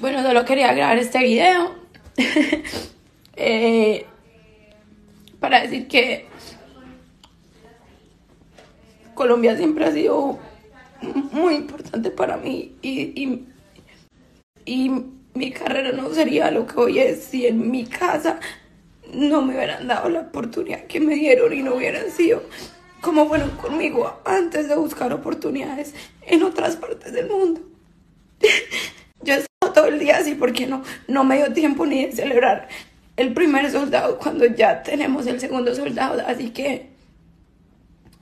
Bueno, solo quería grabar este video eh, para decir que Colombia siempre ha sido muy importante para mí y, y, y mi carrera no sería lo que hoy es si en mi casa no me hubieran dado la oportunidad que me dieron y no hubieran sido como fueron conmigo antes de buscar oportunidades en otras partes del mundo. Yo he estado todo el día así porque no, no me dio tiempo ni de celebrar el primer soldado cuando ya tenemos el segundo soldado, así que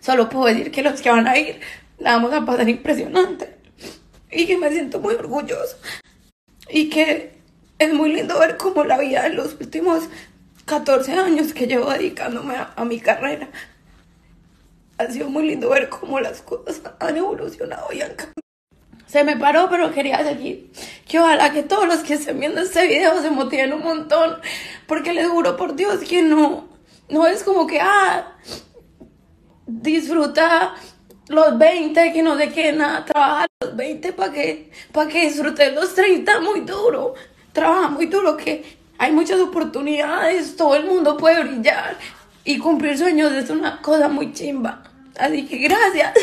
solo puedo decir que los que van a ir la vamos a pasar impresionante y que me siento muy orgulloso y que es muy lindo ver cómo la vida en los últimos 14 años que llevo dedicándome a, a mi carrera ha sido muy lindo ver cómo las cosas han evolucionado y han cambiado. Se me paró, pero quería seguir. Que ojalá que todos los que estén viendo este video se motiven un montón. Porque les juro por Dios que no. No es como que, ah, disfruta los 20, que no sé qué, nada. Trabaja los 20 para que, para que disfrutes los 30 muy duro. Trabaja muy duro, que hay muchas oportunidades. Todo el mundo puede brillar. Y cumplir sueños es una cosa muy chimba. Así que gracias.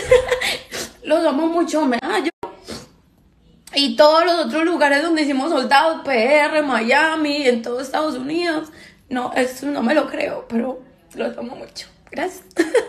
Los amo mucho, me hallo. Y todos los otros lugares donde hicimos soldados, PR, Miami, en todo Estados Unidos. No, eso no me lo creo, pero los amo mucho. Gracias.